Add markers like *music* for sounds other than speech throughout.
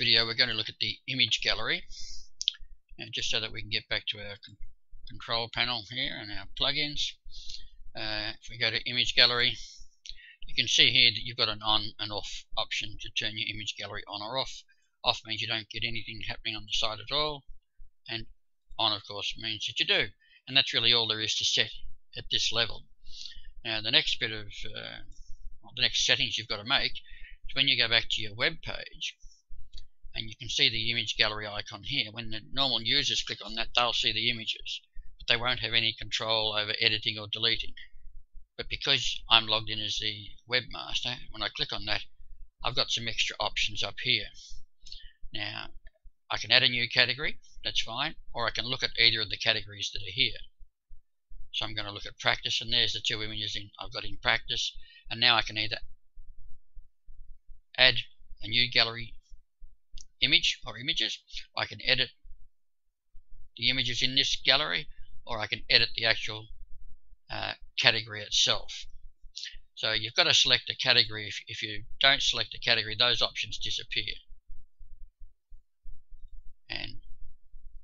video we're going to look at the image gallery and just so that we can get back to our con control panel here and our plugins. Uh, if we go to image gallery you can see here that you've got an on and off option to turn your image gallery on or off. Off means you don't get anything happening on the site at all and on of course means that you do and that's really all there is to set at this level. Now the next bit of uh, well, the next settings you've got to make is when you go back to your web page and you can see the image gallery icon here. When the normal users click on that, they'll see the images, but they won't have any control over editing or deleting. But because I'm logged in as the webmaster, when I click on that, I've got some extra options up here. Now, I can add a new category, that's fine, or I can look at either of the categories that are here. So I'm going to look at practice, and there's the two images in, I've got in practice, and now I can either add a new gallery image or images. I can edit the images in this gallery or I can edit the actual uh, category itself. So you've got to select a category. If, if you don't select a category, those options disappear. And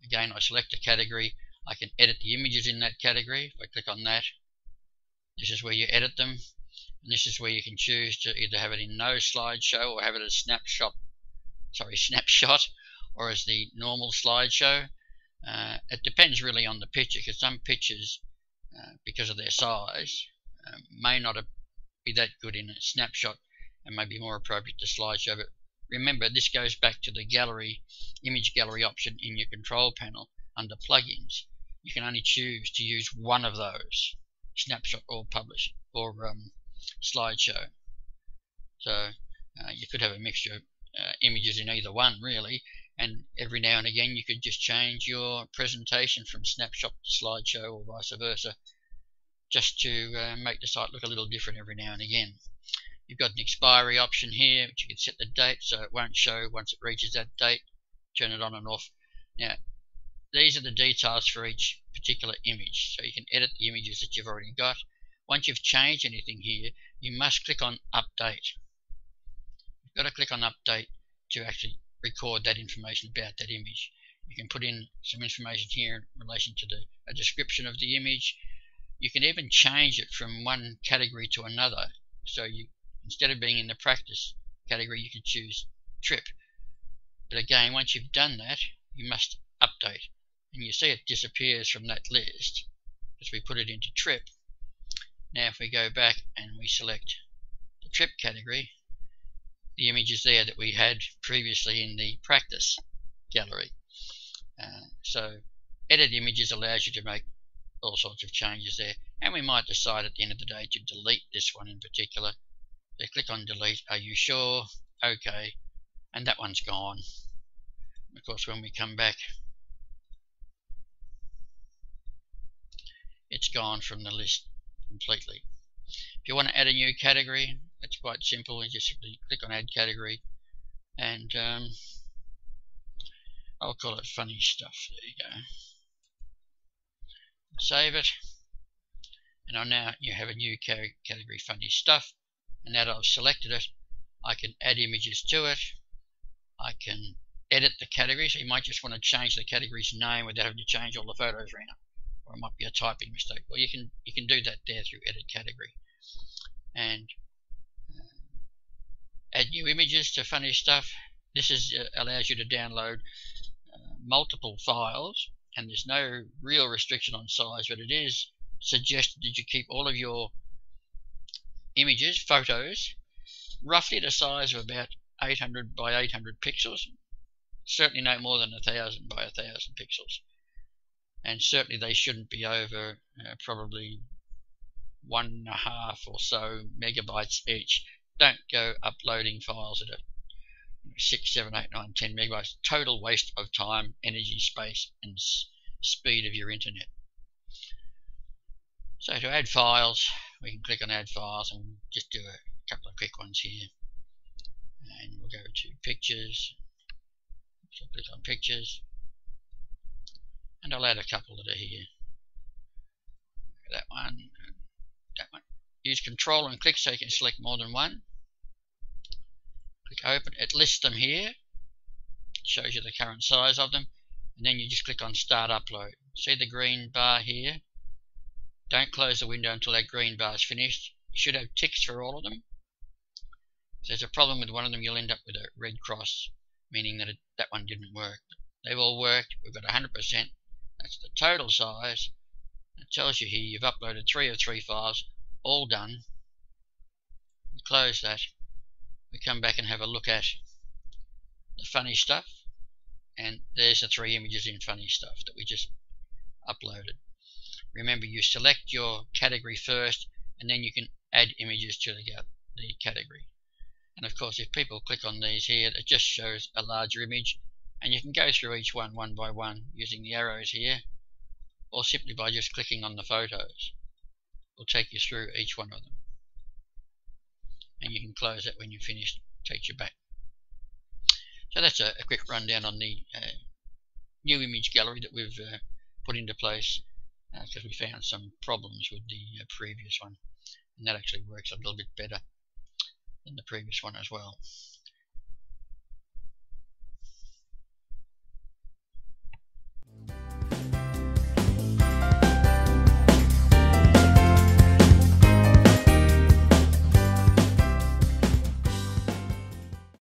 again, I select a category. I can edit the images in that category. If I click on that, this is where you edit them. And this is where you can choose to either have it in no slideshow or have it as snapshot sorry, *laughs* snapshot or as the normal slideshow. Uh, it depends really on the picture because some pictures, uh, because of their size, uh, may not be that good in a snapshot and may be more appropriate to slideshow. But remember, this goes back to the gallery, image gallery option in your control panel under plugins. You can only choose to use one of those, snapshot or publish or um, slideshow. So uh, you could have a mixture uh, images in either one really and every now and again you could just change your presentation from snapshot to slideshow or vice versa just to uh, make the site look a little different every now and again. You've got an expiry option here which you can set the date so it won't show once it reaches that date. Turn it on and off. Now these are the details for each particular image so you can edit the images that you've already got. Once you've changed anything here you must click on update got to click on update to actually record that information about that image. You can put in some information here in relation to the a description of the image. You can even change it from one category to another. So you instead of being in the practice category, you can choose trip. But again, once you've done that, you must update. And you see it disappears from that list as we put it into trip. Now if we go back and we select the trip category, the images there that we had previously in the practice gallery. Uh, so edit images allows you to make all sorts of changes there and we might decide at the end of the day to delete this one in particular. So click on delete, are you sure? Okay, and that one's gone. Of course when we come back it's gone from the list completely. If you want to add a new category, it's quite simple. You just simply click on add category and um, I'll call it funny stuff. There you go. Save it. And I now you have a new category funny stuff. And now that I've selected it, I can add images to it. I can edit the category. So you might just want to change the category's name without having to change all the photos around. Or it might be a typing mistake. Well, you can you can do that there through edit category. And add new images to funny stuff. This is, uh, allows you to download uh, multiple files and there's no real restriction on size but it is suggested that you keep all of your images, photos, roughly the size of about 800 by 800 pixels. Certainly no more than 1000 by 1000 pixels. And certainly they shouldn't be over uh, probably one and a half or so megabytes each don't go uploading files at a 6, 7, 8, 9, 10 megabytes. Total waste of time, energy, space, and speed of your internet. So to add files, we can click on add files and just do a couple of quick ones here. And we'll go to pictures. So click on pictures. And I'll add a couple that are here. That one. Use control and click so you can select more than one. Click open. It lists them here. shows you the current size of them. And then you just click on start upload. See the green bar here? Don't close the window until that green bar is finished. You should have ticks for all of them. If there's a problem with one of them you'll end up with a red cross meaning that it, that one didn't work. They've all worked. We've got 100% that's the total size. It tells you here you've uploaded three of three files all done we close that we come back and have a look at the funny stuff and there's the three images in funny stuff that we just uploaded. Remember you select your category first and then you can add images to the, the category. And of course if people click on these here it just shows a larger image and you can go through each one one by one using the arrows here or simply by just clicking on the photos will take you through each one of them. And you can close it when you're finished. Takes you back. So that's a, a quick rundown on the uh, new image gallery that we've uh, put into place because uh, we found some problems with the uh, previous one. And that actually works a little bit better than the previous one as well